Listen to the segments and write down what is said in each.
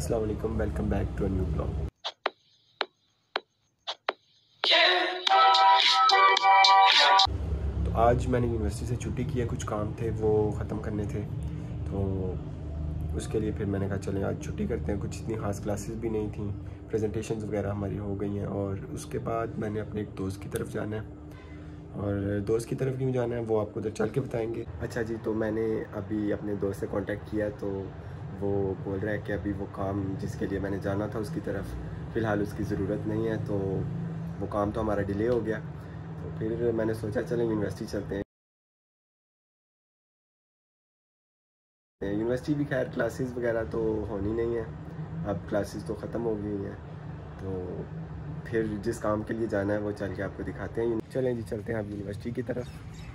अस्सलाम वालेकुम welcome back to new blog तो आज मैंने यूनिवर्सिटी से छुट्टी की है, कुछ काम थे, वो ख़त्म करने थे। तो उसके लिए फिर मैंने कहा, चलें, आज छुट्टी करते हैं। कुछ इतनी ख़ास क्लासेस भी नहीं थी। प्रेजेंटेशंस वगैरह हमारी हो गई हैं और उसके बाद मैंने अपने एक दोस्त की तरफ़ जाना है। और दोस्त की तरफ़ क्यों जाना है, वो आपको उधर चल के बताएँगे। अच्छा जी तो मैंने अभी अपने दोस्त से कांटेक्ट किया तो वो बोल रहा है कि अभी वो काम जिसके लिए मैंने जाना था उसकी तरफ़, फ़िलहाल उसकी ज़रूरत नहीं है तो वो काम तो हमारा डिले हो गया। तो फिर मैंने सोचा, चलें यूनिवर्सिटी चलते हैं। यूनिवर्सिटी भी खैर क्लासेस वगैरह तो होनी नहीं है। अब क्लासेस तो ख़त्म हो गई हैं। तो फिर जिस काम के लिए जाना है, वो चल के आपको दिखाते हैं। चलें जी, चलते हैं अब यूनिवर्सिटी की तरफ़।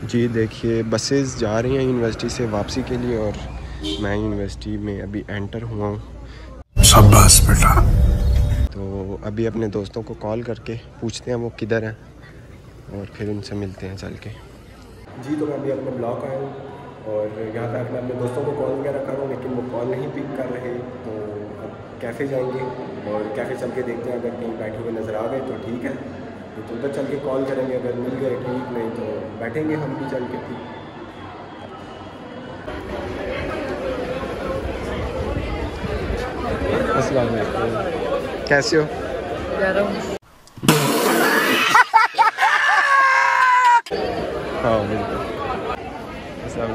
जी देखिए बसेस जा रही हैं यूनिवर्सिटी से वापसी के लिए और मैं यूनिवर्सिटी में अभी एंटर हुआ हूँ। शाबाश बेटा तो अभी अपने दोस्तों को कॉल करके पूछते हैं वो किधर हैं और फिर उनसे मिलते हैं चल के। जी तो मैं अभी अपने ब्लॉक आया हूँ और यहाँ तक मैं अपने दोस्तों को कॉल वगैरह करूँ लेकिन वो कॉल नहीं पिक कर रहे। तो अब कैफ़े जाएँगे और कैफ़े चल के देखते हैं अगर कहीं बैठे हुए नज़र आ गए तो ठीक है। तो उधर चल के कॉल करेंगे अगर मिल गए तो बैठेंगे हम भी चल के। ठीक कैसे हो? हाँ बिल्कुल।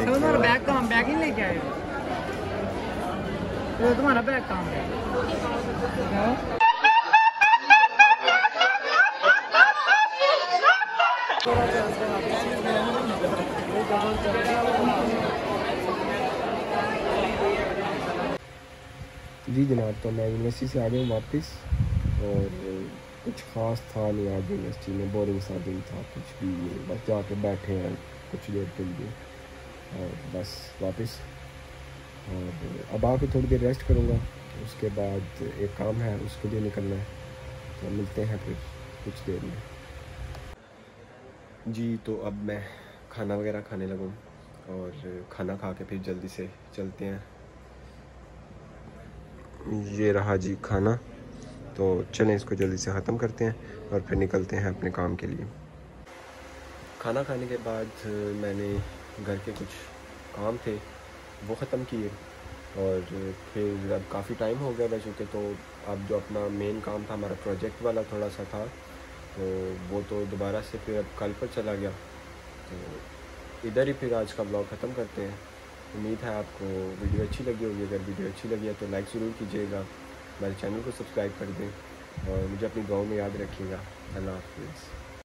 तुम्हारा बैग बैग ही लेके आए वो तुम्हारा बैग कहाँ है? जी जनाब तो मैं यूनिवर्सिटी से आ गया वापस और कुछ ख़ास था नहीं आज यूनिवर्सिटी में, बोरिंग सा दिन था, कुछ भी नहीं, बस जाके बैठे हैं कुछ देर के लिए और बस वापस। और अब आके थोड़ी देर रेस्ट करूँगा, उसके बाद एक काम है, उसके लिए निकलना है तो मिलते हैं फिर कुछ देर में। जी तो अब मैं खाना वगैरह खाने लगूँ और खाना खा के फिर जल्दी से चलते हैं। ये रहा जी खाना। तो चलें, इसको जल्दी से ख़त्म करते हैं और फिर निकलते हैं अपने काम के लिए। खाना खाने के बाद मैंने घर के कुछ काम थे, वो ख़त्म किए और फिर अब काफ़ी टाइम हो गया वैसे चूँकि तो। अब जो अपना मेन काम था, हमारा प्रोजेक्ट वाला थोड़ा सा था तो वो तो दोबारा से फिर अब कल पर चला गया। तो इधर ही फिर आज का ब्लॉग ख़त्म करते हैं। उम्मीद है आपको वीडियो अच्छी लगी होगी। अगर वीडियो अच्छी लगी है तो लाइक ज़रूर कीजिएगा। हमारे चैनल को सब्सक्राइब कर दें और मुझे अपनी गाँव में याद रखिएगा। अल्लाह हाफिज़।